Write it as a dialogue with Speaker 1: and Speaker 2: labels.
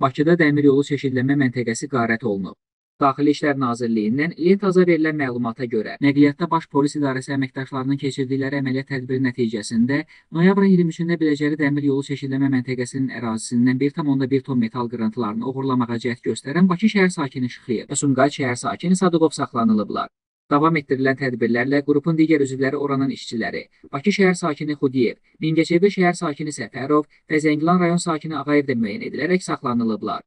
Speaker 1: Bakıda dəmir yolu çeşidləmə məntəqəsi qarət olunub. Daxili İşlər Nazirliyindən Lentaza verilən məlumata görə, nəqliyyatda Baş Polis İdarəsi əməkdaşlarının keçirdikləri əməliyyat tədbiri nəticəsində noyabrın 23-də Biləcəri dəmir yolu çeşidləmə məntəqəsinin ərazisindən 1,1 ton metal qırıntılarını oğurlamağa cəhd göstərən Bakı şəhər sakini Şıxıyev və Sumqayıt şəhər sakini Sadıqov saxlanılıblar. Davam etdirilən tədbirlərlə qrupun digər üzvləri oranın işçiləri, Bakı şəhər sakini Xudiyev, Mingəçevir şəhər sakini Səfərov və Zəngilan rayon sakini Ağayev də müəyyən edilərək saxlanılıblar.